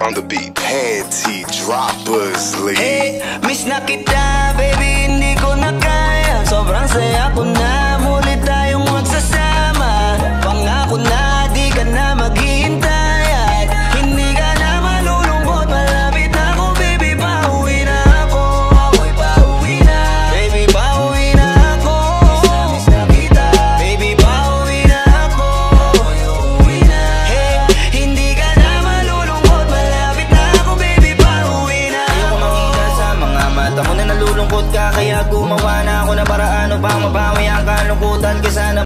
on the beat. Panty droppers, lady. Hey, Malungkot ka kaya gumawa na ako na paraan upang mabawi ang kalungkutan Kaysa na